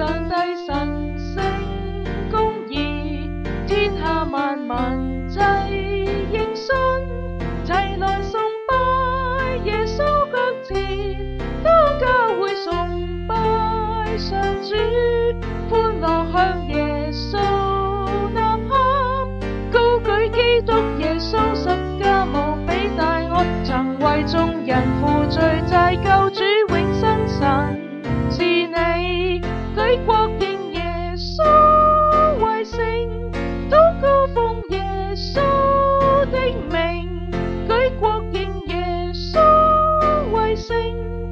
上帝神圣公义，天下万民齐应信，齐来崇拜耶稣脚前，多家会崇拜上主，欢乐向耶稣呐喊，高举基督耶稣十架无比大爱，曾为众人负罪债救主。Bye.